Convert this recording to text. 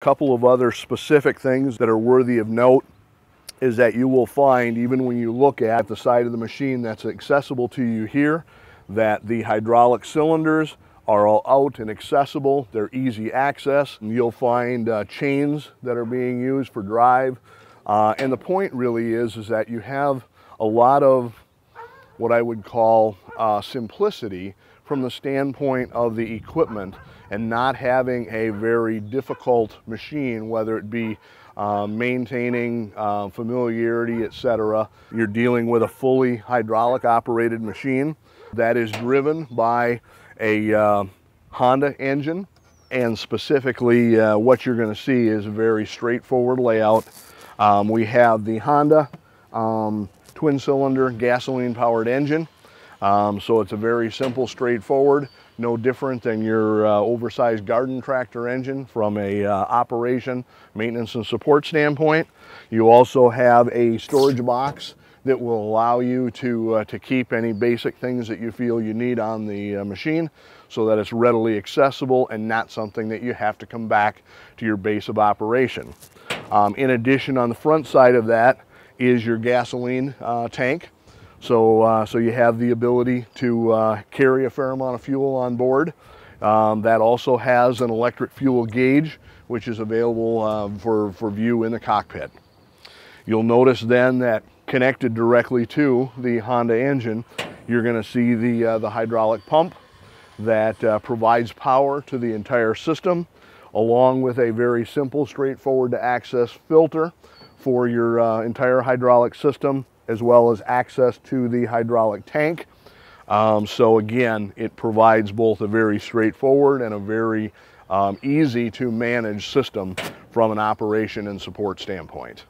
couple of other specific things that are worthy of note is that you will find even when you look at the side of the machine that's accessible to you here that the hydraulic cylinders are all out and accessible. They're easy access. And you'll find uh, chains that are being used for drive. Uh, and the point really is, is that you have a lot of what I would call uh, simplicity from the standpoint of the equipment and not having a very difficult machine, whether it be uh, maintaining uh, familiarity, etc. You're dealing with a fully hydraulic operated machine that is driven by a uh, Honda engine and specifically uh, what you're going to see is a very straightforward layout. Um, we have the Honda um, twin cylinder gasoline powered engine. Um, so it's a very simple, straightforward, no different than your uh, oversized garden tractor engine from a uh, operation, maintenance and support standpoint. You also have a storage box that will allow you to, uh, to keep any basic things that you feel you need on the uh, machine so that it's readily accessible and not something that you have to come back to your base of operation. Um, in addition, on the front side of that is your gasoline uh, tank. So, uh, so you have the ability to uh, carry a fair amount of fuel on board. Um, that also has an electric fuel gauge, which is available uh, for, for view in the cockpit. You'll notice then that connected directly to the Honda engine, you're going to see the, uh, the hydraulic pump that uh, provides power to the entire system, along with a very simple, straightforward to access filter for your uh, entire hydraulic system, as well as access to the hydraulic tank. Um, so again, it provides both a very straightforward and a very um, easy to manage system from an operation and support standpoint.